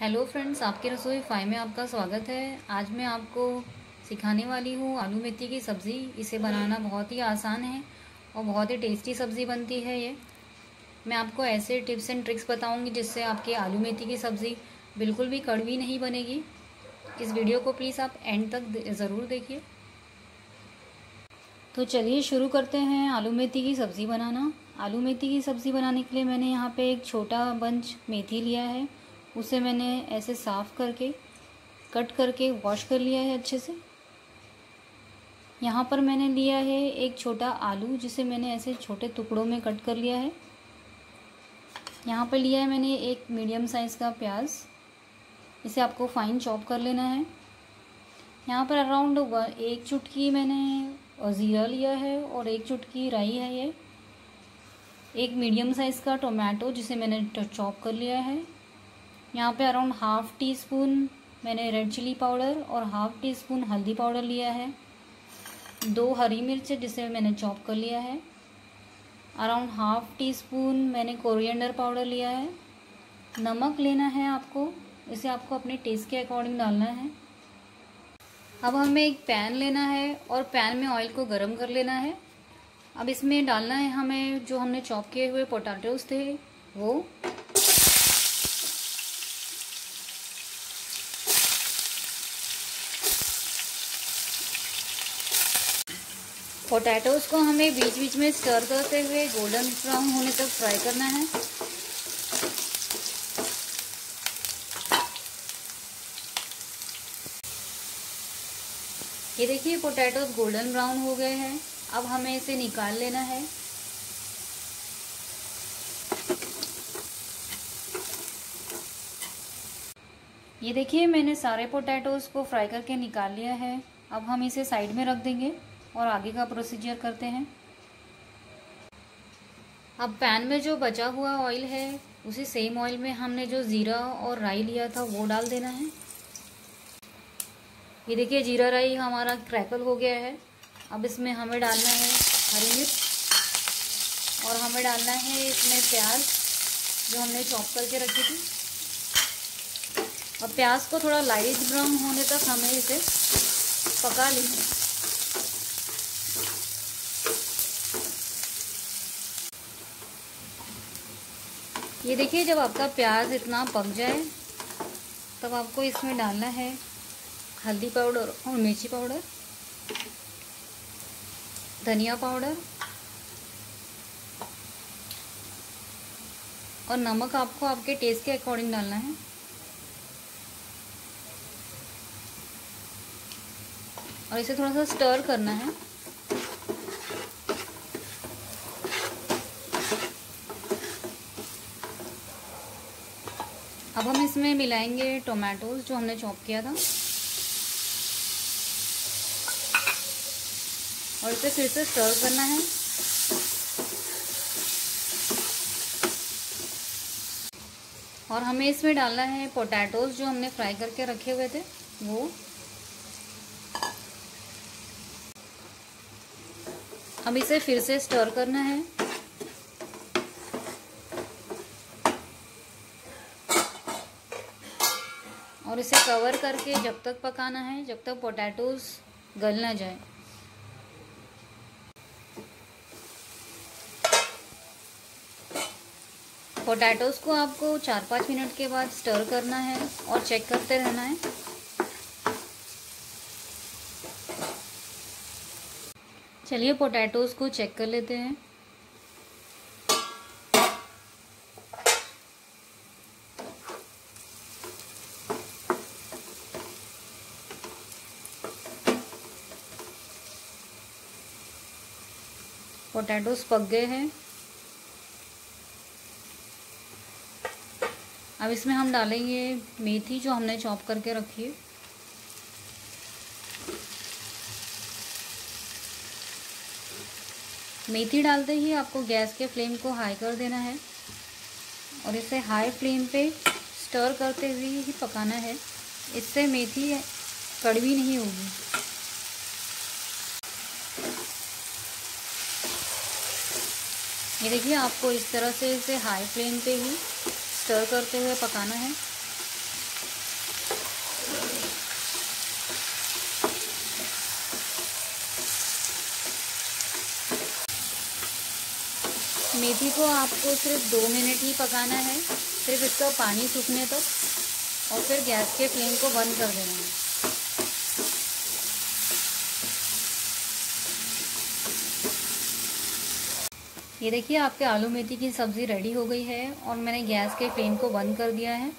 Hello friends आपके रसोई phi में आपका स्वागत है। आज मैं आपको सिखाने वाली हूँ आलू मेथी की सब्ज़ी। इसे बनाना बहुत ही आसान है और बहुत ही टेस्टी सब्ज़ी बनती है ये। मैं आपको ऐसे टिप्स एंड ट्रिक्स बताऊँगी जिससे आपकी आलू मेथी की सब्ज़ी बिल्कुल भी कड़वी नहीं बनेगी। इस वीडियो को प्लीज़ आप एंड तक ज़रूर देखिए। तो चलिए शुरू करते हैं आलू मेथी की सब्ज़ी बनाना। आलू मेथी की सब्ज़ी बनाने के लिए मैंने यहाँ पे एक छोटा बंच मेथी लिया है। उसे मैंने ऐसे साफ़ करके, कट करके वॉश कर लिया है अच्छे से। यहाँ पर मैंने लिया है एक छोटा आलू, जिसे मैंने ऐसे छोटे टुकड़ों में कट कर लिया है। यहाँ पर लिया है मैंने एक मीडियम साइज़ का प्याज। इसे आपको फाइन चॉप कर लेना है। यहाँ पर अराउंड एक चुटकी मैंने ज़ीरा लिया है और एक चुटकी राई है ये। एक मीडियम साइज़ का टोमेटो जिसे मैंने चॉप कर लिया है। यहाँ पे अराउंड हाफ़ टी स्पून मैंने रेड चिली पाउडर और हाफ़ टी स्पून हल्दी पाउडर लिया है। दो हरी मिर्च जिसे मैंने चॉप कर लिया है। अराउंड हाफ़ टी स्पून मैंने कोरिएंडर पाउडर लिया है। नमक लेना है आपको, इसे आपको अपने टेस्ट के अकॉर्डिंग डालना है। अब हमें एक पैन लेना है और पैन में ऑयल को गर्म कर लेना है। अब इसमें डालना है हमें जो हमने चॉप किए हुए पोटैटोज़ थे, वो पोटैटोज़ को हमें बीच बीच में स्टर करते हुए गोल्डन ब्राउन होने तक फ्राई करना है। ये देखिए पोटैटोज़ गोल्डन ब्राउन हो गए हैं। अब हमें इसे निकाल लेना है। ये देखिए, मैंने सारे पोटैटोज़ को फ्राई करके निकाल लिया है। अब हम इसे साइड में रख देंगे। और आगे का प्रोसीजर करते हैं। अब पैन में जो बचा हुआ ऑयल है, उसी सेम ऑयल में हमने जो ज़ीरा और राई लिया था, वो डाल देना है। ये देखिए, जीरा राई हमारा क्रैकल हो गया है। अब इसमें हमें डालना है हरी मिर्च और हमें डालना है इसमें प्याज, जो हमने चॉप करके रखी थी। और प्याज को थोड़ा लाइट ब्राउन होने तक हमें इसे पका लेना ये देखिए, जब आपका प्याज इतना पक जाए, तब आपको इसमें डालना है हल्दी पाउडर और मिर्ची पाउडर, धनिया पाउडर और नमक आपको आपके टेस्ट के अकॉर्डिंग डालना है। और इसे थोड़ा सा स्टर करना है। अब हम इसमें मिलाएँगे टोमेटोज जो हमने चॉप किया था। और इसे फिर से स्टर करना है। और हमें इसमें डालना है पोटैटोज जो हमने फ्राई करके रखे हुए थे, वो। अब इसे फिर से स्टर करना है। इसे कवर करके जब तक पकाना है, जब तक पोटैटोज गल ना जाए। पोटैटोज को आपको चार पाँच मिनट के बाद स्टर करना है और चेक करते रहना है। चलिए पोटैटोज को चेक कर लेते हैं। पोटैटोस पक गए हैं। अब इसमें हम डालेंगे मेथी जो हमने चॉप करके रखी है। मेथी डालते ही आपको गैस के फ्लेम को हाई कर देना है और इसे हाई फ्लेम पे स्टर करते हुए ही पकाना है। इससे मेथी कड़वी नहीं होगी। ये देखिए आपको इस तरह से इसे हाई फ्लेम पे ही स्टर करते हुए पकाना है। मेथी को आपको सिर्फ़ दो मिनट ही पकाना है सिर्फ़ इसका पानी सूखने तक तो, और फिर गैस के फ्लेम को बंद कर देना है। ये देखिए, आपके आलू मेथी की सब्ज़ी रेडी हो गई है और मैंने गैस के फ्लेम को बंद कर दिया है।